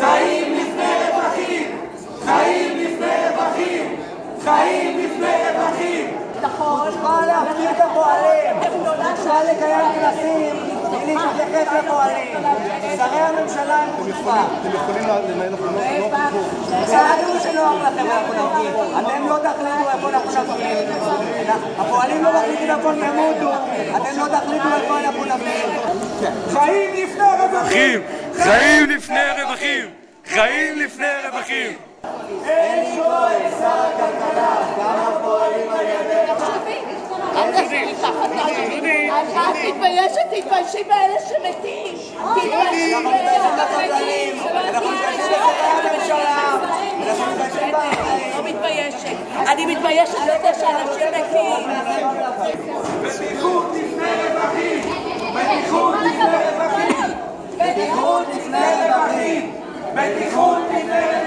חיים לפני רווחים! חיים לפני רווחים! חיים לפני רווחים! נכון. צריכה להפקיר את הפועלים. צריכה לקיים כנסים בלי להתייחס לפועלים. שרי הממשלה הם חוצפה. אתם יכולים לנהל הפגנות תיקחו. תעלו שנוח לכם אנחנו נפגין. אתם לא תחליטו איפה אנחנו נפגין. הפועלים לא מחליטים איפה הם ימותו. אתם לא תחליטו איפה אנחנו נפגין. חיים לפני רווחים! חיים לפני רווחים! חיים לפני רווחים! אלי כהן, שר הכלכלה, גם הפועלים על ידיך. את מתביישת? תתביישי באלה שמתים. תתביישי אנחנו מתביישים בקבלנים. אנחנו מתביישים בשרי הממשלה. אנחנו מתביישים באחרים. לא מתביישת. אני מתביישת בזה שאנשים מתים. בטיחות לפני רווחים! בטיחות לפני רווחים! בטיחות לפני רווחים. בטיחות לפני רווחים!